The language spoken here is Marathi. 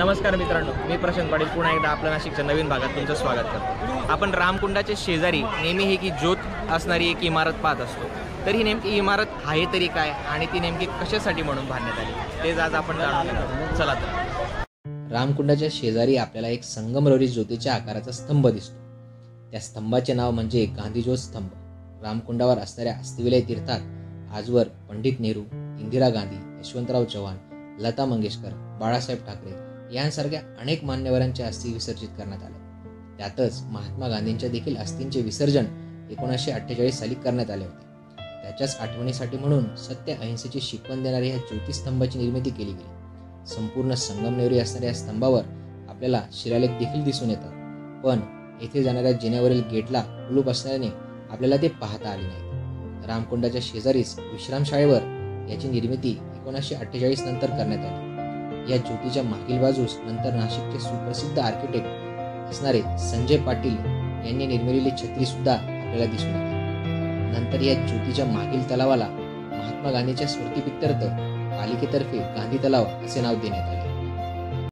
नमस्कार मित्रांनो मी प्रशांत पाटील. पुन्हा एकदा आपल्या नाशिकच्या नवीन भागात तुमचं स्वागत करतो. आपण रामकुंडाच्या शेजारी नेहमी ही की ज्योत असणारी एक इमारत पाहत असतो. तर ही नेमकी इमारत आहे तरी काय आणि ती नेमकी कशासाठी म्हणून बांधण्यात आली? तेच आज आपण जाणून घेणार चला तर. रामकुंडाच्या शेजारी आपल्याला एक संगमरवरी ज्योतीच्या आकाराचा स्तंभ दिसतो. त्या स्तंभाचे नाव म्हणजे गांधीज्योत स्तंभ. रामकुंडावर असणाऱ्या अस्थिविलय तीर्थात आजवर पंडित नेहरू इंदिरा गांधी यशवंतराव चव्हाण लता मंगेशकर बाळासाहेब ठाकरे यांसारख्या अनेक मान्यवरांच्या अस्थी विसर्जित करण्यात आल्या त्यातच महात्मा गांधींच्या देखील अस्थींचे विसर्जन एकोणीसशे अठ्ठेचाळीस साली करण्यात आले होते. त्याच्याच आठवणीसाठी म्हणून सत्य अहिंसेची शिकवण देणाऱ्या ह्या ज्योतिस्तंभाची निर्मिती केली गेली. संपूर्ण संगमनेरी असणाऱ्या या स्तंभावर आपल्याला शिलालेख देखील दिसून येतात. पण येथे जाणाऱ्या जिन्यावरील गेटला कुलूप असल्याने आपल्याला ते पाहता आले नाही रामकुंडाच्या शेजारीच विश्रामशाळेवर याची निर्मिती एकोणीसशे अठ्ठेचाळीस नंतर करण्यात आली. या ज्योतीच्या मागील बाजूस नंतर नाशिकचे सुप्रसिद्ध आर्किटेक्ट असणारे संजय पाटील यांनी निर्मिलेली छत्री सुद्धा आपल्याला दिसून येते. नंतर या ज्योतीच्या मागील तलावाला महात्मा गांधीच्या स्मृतीपित्यर्थ पालिकेतर्फे गांधी तलाव असे नाव देण्यात आले.